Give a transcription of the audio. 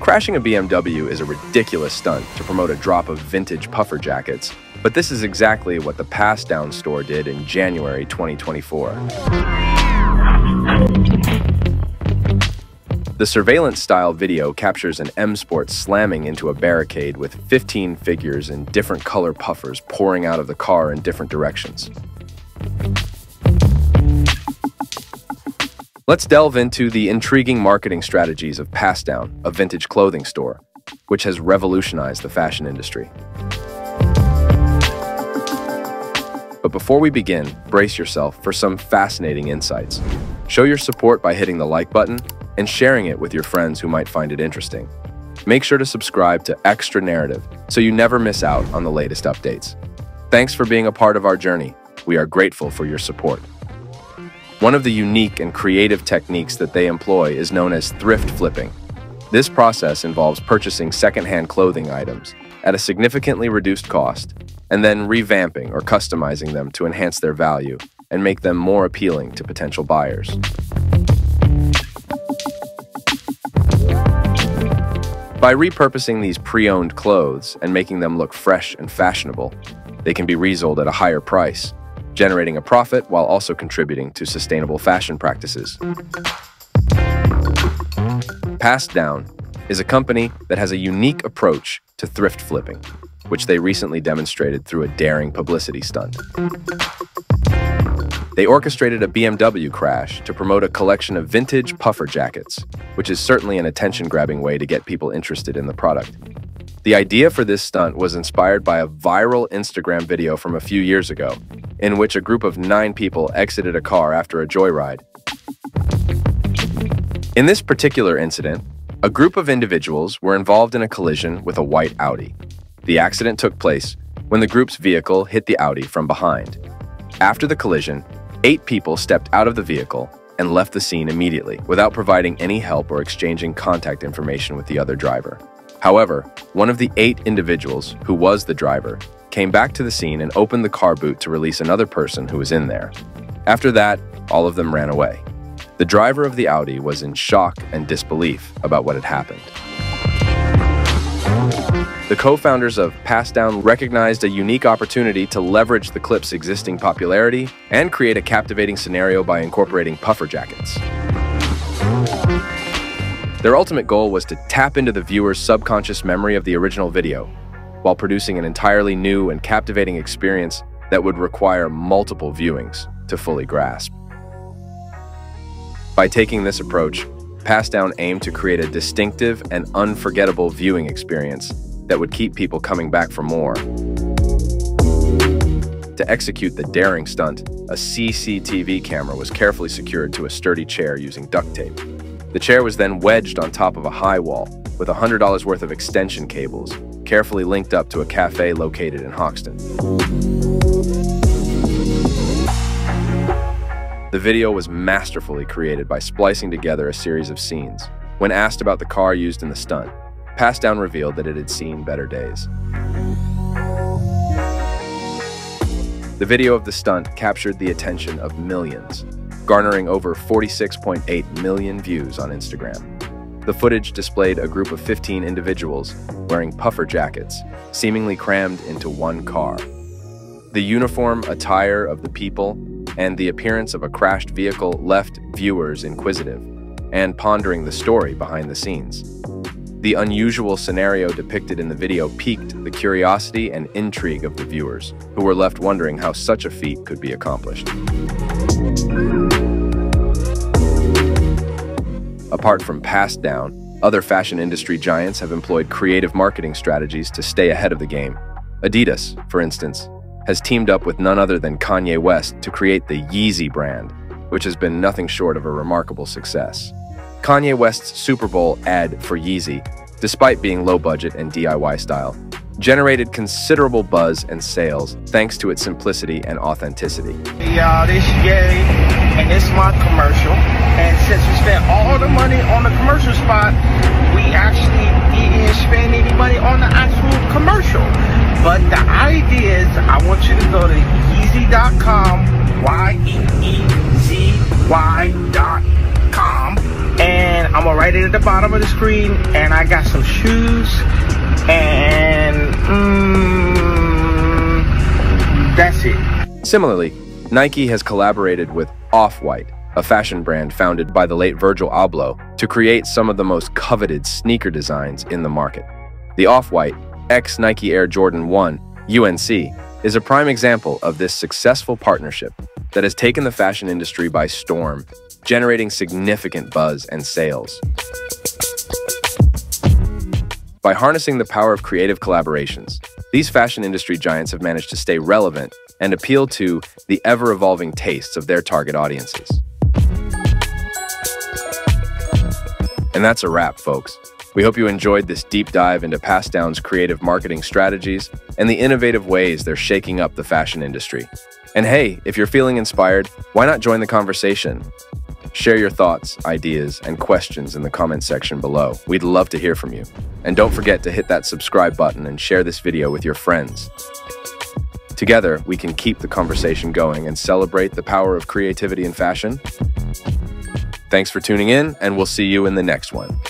Crashing a BMW is a ridiculous stunt to promote a drop of vintage puffer jackets, but this is exactly what the Pastdown store did in January 2024. The surveillance-style video captures an M Sport slamming into a barricade with 15 figures in different color puffers pouring out of the car in different directions. Let's delve into the intriguing marketing strategies of Pastdown, a vintage clothing store, which has revolutionized the fashion industry. But before we begin, brace yourself for some fascinating insights. Show your support by hitting the like button and sharing it with your friends who might find it interesting. Make sure to subscribe to Xtra Narrative so you never miss out on the latest updates. Thanks for being a part of our journey. We are grateful for your support. One of the unique and creative techniques that they employ is known as thrift flipping. This process involves purchasing secondhand clothing items at a significantly reduced cost and then revamping or customizing them to enhance their value and make them more appealing to potential buyers. By repurposing these pre-owned clothes and making them look fresh and fashionable, they can be resold at a higher price, generating a profit while also contributing to sustainable fashion practices. Pastdown is a company that has a unique approach to thrift flipping, which they recently demonstrated through a daring publicity stunt. They orchestrated a BMW crash to promote a collection of vintage puffer jackets, which is certainly an attention-grabbing way to get people interested in the product. The idea for this stunt was inspired by a viral Instagram video from a few years ago, in which a group of nine people exited a car after a joyride. In this particular incident, a group of individuals were involved in a collision with a white Audi. The accident took place when the group's vehicle hit the Audi from behind. After the collision, eight people stepped out of the vehicle and left the scene immediately without providing any help or exchanging contact information with the other driver. However, one of the eight individuals, who was the driver, came back to the scene and opened the car boot to release another person who was in there. After that, all of them ran away. The driver of the Audi was in shock and disbelief about what had happened. The co-founders of Pastdown recognized a unique opportunity to leverage the clip's existing popularity and create a captivating scenario by incorporating puffer jackets. Their ultimate goal was to tap into the viewer's subconscious memory of the original video, while producing an entirely new and captivating experience that would require multiple viewings to fully grasp. By taking this approach, Pastdown aimed to create a distinctive and unforgettable viewing experience that would keep people coming back for more. To execute the daring stunt, a CCTV camera was carefully secured to a sturdy chair using duct tape. The chair was then wedged on top of a high wall with $100 worth of extension cables, carefully linked up to a cafe located in Hoxton. The video was masterfully created by splicing together a series of scenes. When asked about the car used in the stunt, Pastdown revealed that it had seen better days. The video of the stunt captured the attention of millions, garnering over 46.8 million views on Instagram. The footage displayed a group of 15 individuals wearing puffer jackets, seemingly crammed into one car. The uniform attire of the people and the appearance of a crashed vehicle left viewers inquisitive and pondering the story behind the scenes. The unusual scenario depicted in the video piqued the curiosity and intrigue of the viewers, who were left wondering how such a feat could be accomplished. Apart from Pastdown, other fashion industry giants have employed creative marketing strategies to stay ahead of the game. Adidas, for instance, has teamed up with none other than Kanye West to create the Yeezy brand, which has been nothing short of a remarkable success. Kanye West's Super Bowl ad for Yeezy, despite being low budget and DIY style, generated considerable buzz and sales thanks to its simplicity and authenticity. Hey y'all, this Gary, and this is my commercial. And since we spent all the money on the commercial spot, we actually didn't spend any money on the actual commercial. But the idea is I want you to go to Yeezy.com, Y-E-E-Z-Y.com, and I'm gonna write it at the bottom of the screen, and I got some shoes, and that's it. Similarly, Nike has collaborated with Off-White, a fashion brand founded by the late Virgil Abloh, to create some of the most coveted sneaker designs in the market. The Off-White X Nike Air Jordan 1 UNC is a prime example of this successful partnership that has taken the fashion industry by storm, generating significant buzz and sales. By harnessing the power of creative collaborations, these fashion industry giants have managed to stay relevant and appeal to the ever evolving tastes of their target audiences. And that's a wrap, folks. We hope you enjoyed this deep dive into Pastdown's creative marketing strategies and the innovative ways they're shaking up the fashion industry. And hey, if you're feeling inspired, why not join the conversation? Share your thoughts, ideas, and questions in the comment section below. We'd love to hear from you. And don't forget to hit that subscribe button and share this video with your friends. Together, we can keep the conversation going and celebrate the power of creativity in fashion. Thanks for tuning in, and we'll see you in the next one.